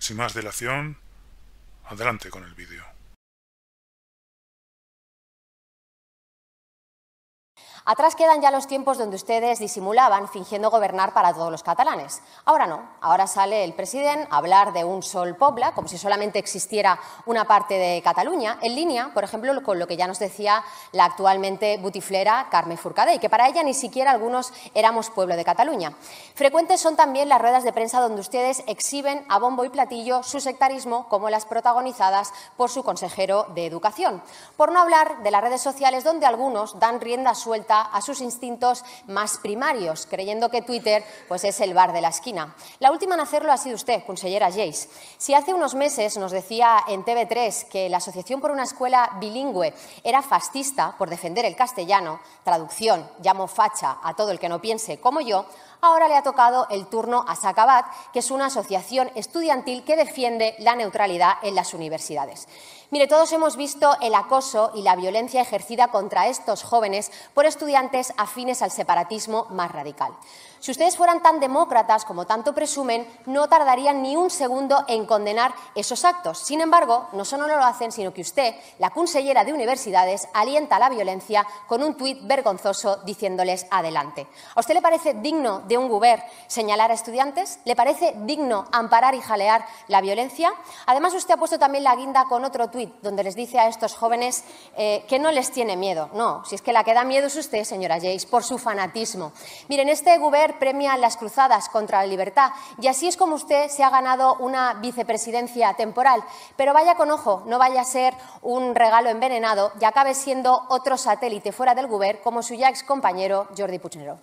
Sin más dilación, adelante con el vídeo. Atrás quedan ya los tiempos donde ustedes disimulaban fingiendo gobernar para todos los catalanes. Ahora no, ahora sale el presidente a hablar de un sol pobla, como si solamente existiera una parte de Cataluña, en línea, por ejemplo, con lo que ya nos decía la actualmente butiflera Carme y que para ella ni siquiera algunos éramos pueblo de Cataluña. Frecuentes son también las ruedas de prensa donde ustedes exhiben a bombo y platillo su sectarismo, como las protagonizadas por su consejero de Educación. Por no hablar de las redes sociales donde algunos dan rienda suelta a sus instintos más primarios, creyendo que Twitter pues, es el bar de la esquina. La última en hacerlo ha sido usted, consellera Jace. Si hace unos meses nos decía en TV3 que la Asociación por una Escuela Bilingüe era fascista por defender el castellano, traducción, llamo facha a todo el que no piense como yo, ahora le ha tocado el turno a Sacabat, que es una asociación estudiantil que defiende la neutralidad en las universidades. Mire, todos hemos visto el acoso y la violencia ejercida contra estos jóvenes por estudiantes afines al separatismo más radical. Si ustedes fueran tan demócratas como tanto presumen, no tardarían ni un segundo en condenar esos actos. Sin embargo, no solo no lo hacen, sino que usted, la consellera de universidades, alienta la violencia con un tuit vergonzoso diciéndoles adelante. ¿A usted le parece digno de un gobierno señalar a estudiantes? ¿Le parece digno amparar y jalear la violencia? Además, usted ha puesto también la guinda con otro tuit donde les dice a estos jóvenes eh, que no les tiene miedo. No, si es que la que da miedo es usted, señora Jace, por su fanatismo. Miren, este gobierno premia las cruzadas contra la libertad y así es como usted se ha ganado una vicepresidencia temporal. Pero vaya con ojo, no vaya a ser un regalo envenenado y acabe siendo otro satélite fuera del gobierno como su ya ex compañero Jordi Puigneró.